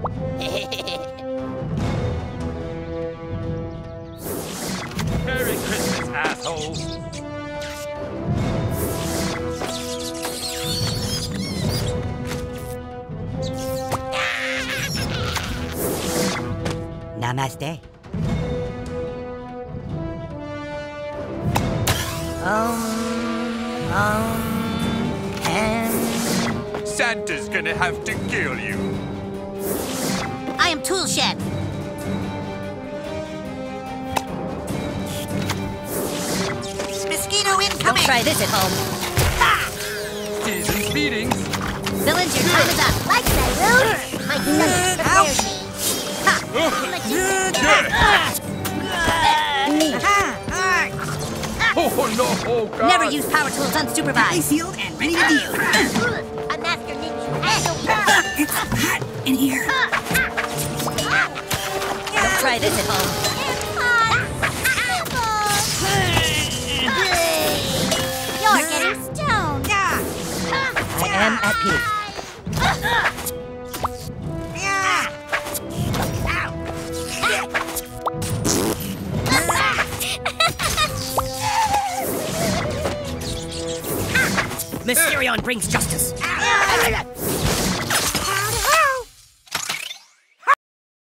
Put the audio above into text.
Merry Christmas, assholes. Namaste. Um, um, and Santa's gonna have to kill you. I am Toolshed. Mosquito don't try this at home. Season's meetings. Villains, your time is up. Like that, Rude. My son prepared me. Ha! Let Oh no, oh god. Never use power tools unsupervised. sealed and ready to deal. A master ninja. I don't care. It's hot in here. Don't try this at home. You're getting stoned. I am at peace. Mysterion brings justice.